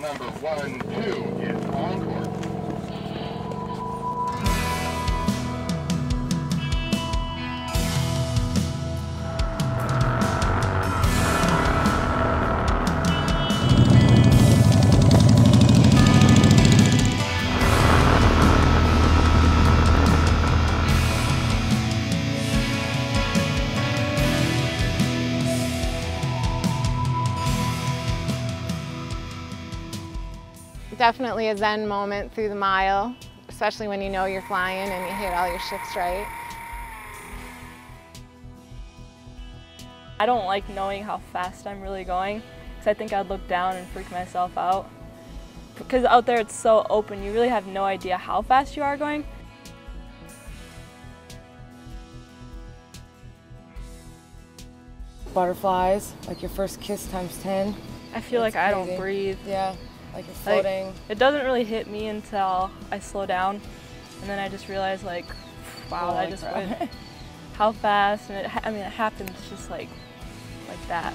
Number one, two Definitely a zen moment through the mile, especially when you know you're flying and you hit all your shifts right. I don't like knowing how fast I'm really going because I think I'd look down and freak myself out. Because out there it's so open, you really have no idea how fast you are going. Butterflies, like your first kiss times 10. I feel That's like I don't breathe. Yeah, like you're Like, floating. it doesn't really hit me until I slow down, and then I just realize like, wow, I just went how fast, and it, I mean it happens just like like that.